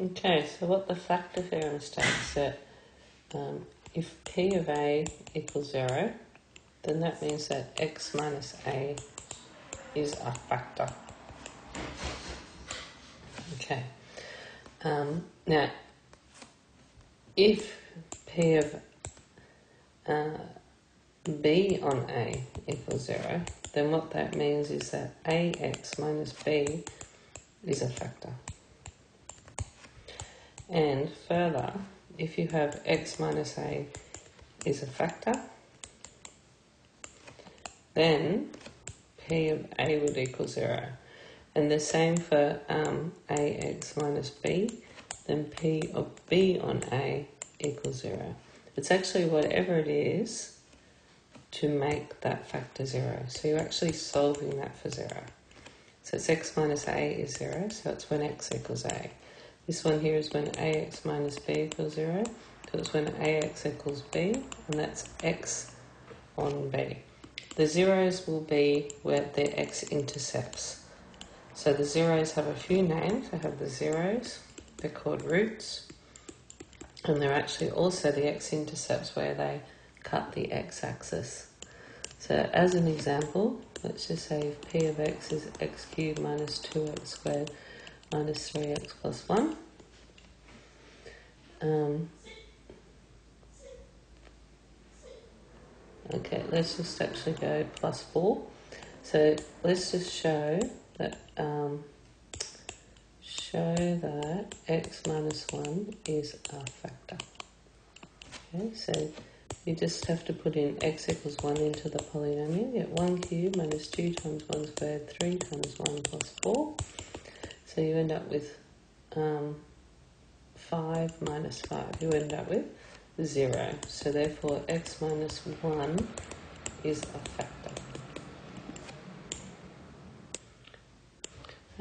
Okay, so what the factor theorem states that um, if p of a equals 0, then that means that x minus a is a factor. Okay. Um, now, if p of uh, b on a equals 0, then what that means is that ax minus b is a factor. And further, if you have x minus a is a factor, then p of a would equal 0. And the same for um, ax minus b, then p of b on a equals 0. It's actually whatever it is to make that factor 0. So you're actually solving that for 0. So it's x minus a is 0, so it's when x equals a. This one here is when ax minus b equals 0. So it's when ax equals b, and that's x on b. The zeros will be where the x intercepts. So the zeros have a few names. They have the zeros, they're called roots, and they're actually also the x-intercepts where they cut the x-axis. So as an example, let's just say if p of x is x cubed minus 2x squared minus 3x plus 1. Um, okay, let's just actually go plus 4. So let's just show that um, show that x minus 1 is a factor. Okay, so you just have to put in x equals 1 into the polynomial. You get 1 cubed minus 2 times 1 squared, 3 times 1 plus 4. So you end up with um, 5 minus 5. You end up with 0. So therefore x minus 1 is a factor.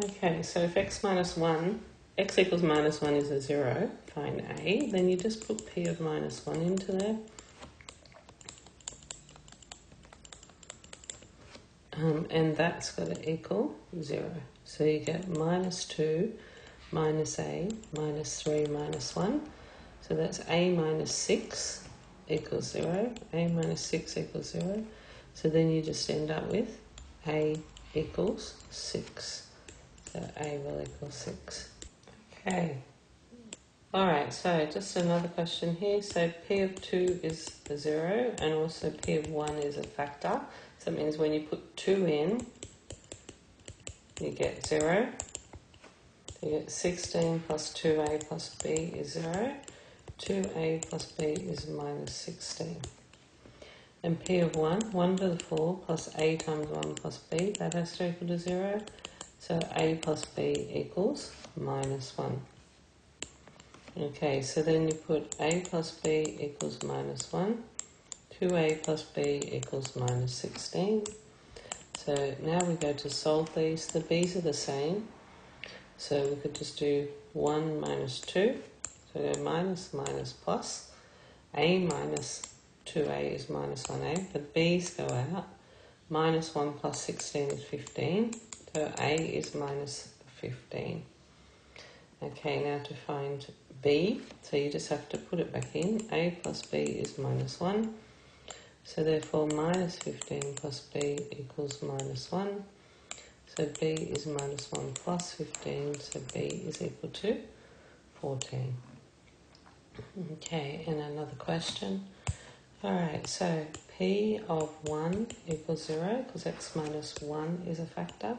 Okay, so if x minus 1, x equals minus 1 is a 0, find a, then you just put p of minus 1 into there. Um, and that's got to equal 0. So you get minus 2 minus a minus 3 minus 1. So that's a minus 6 equals 0. a minus 6 equals 0. So then you just end up with a equals 6. So a will equal 6. Okay. Alright, so just another question here. So p of 2 is a 0 and also p of 1 is a factor. So it means when you put 2 in, you get 0. You get 16 plus 2a plus b is 0. 2a plus b is minus 16. And p of 1, 1 to the 4 plus a times 1 plus b, that has to equal to 0. So a plus b equals minus 1. Okay, so then you put a plus b equals minus 1. 2a plus b equals minus 16. So now we go to solve these. The b's are the same. So we could just do 1 minus 2. So we go minus, minus, plus. a minus 2a is minus 1a. The b's go out. Minus 1 plus 16 is 15. So a is minus 15. Okay, now to find b, so you just have to put it back in. a plus b is minus 1. So therefore minus 15 plus b equals minus 1. So b is minus 1 plus 15, so b is equal to 14. Okay, and another question. Alright, so p of 1 equals 0 because x minus 1 is a factor.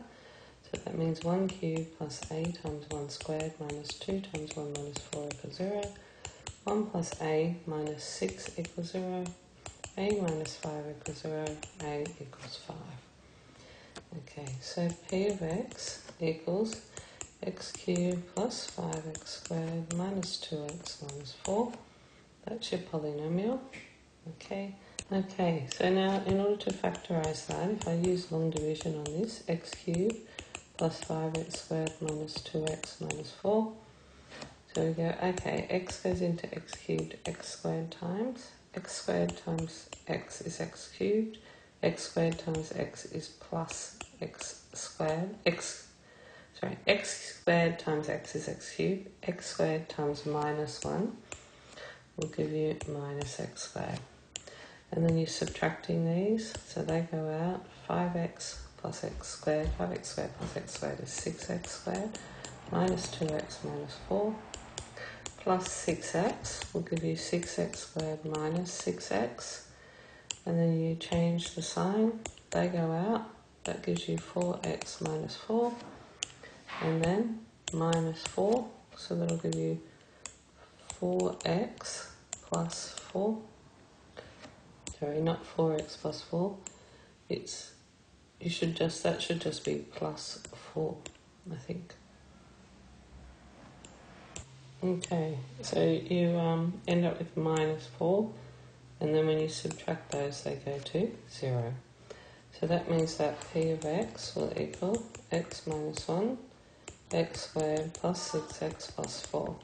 So that means 1 cubed plus a times 1 squared minus 2 times 1 minus 4 equals 0. 1 plus a minus 6 equals 0 a minus 5 equals 0, a equals 5. Okay, so p of x equals x cubed plus 5x squared minus 2x minus 4. That's your polynomial. Okay, okay, so now in order to factorize that, if I use long division on this, x cubed plus 5x squared minus 2x minus 4. So we go, okay, x goes into x cubed, x squared times x squared times x is x cubed, x squared times x is plus x squared, x, sorry, x squared times x is x cubed, x squared times minus 1 will give you minus x squared. And then you're subtracting these, so they go out, 5x plus x squared, 5x squared plus x squared is 6x squared, minus 2x minus 4, plus 6x will give you 6x squared minus 6x, and then you change the sign, they go out, that gives you 4x minus 4, and then minus 4, so that'll give you 4x plus 4. Sorry, not 4x plus 4. It's, you should just, that should just be plus 4, I think. Okay, so you um, end up with minus 4, and then when you subtract those, they go to 0. So that means that p of x will equal x minus 1, x squared plus 6x plus 4.